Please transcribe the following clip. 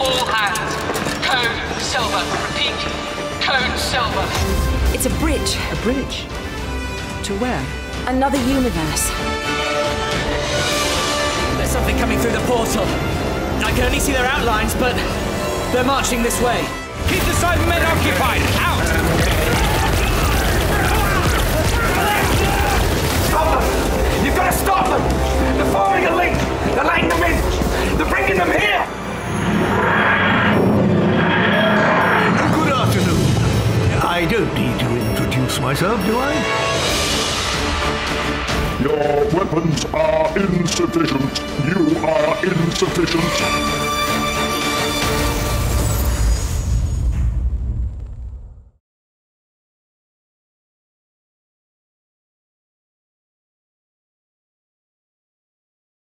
All hands. Code Silver. Repeat. Code Silver. It's a bridge. A bridge? To where? Another universe. There's something coming through the portal. I can only see their outlines, but they're marching this way. Keep the Cybermen occupied! Out! Don't need to introduce myself, do I? Your weapons are insufficient. You are insufficient.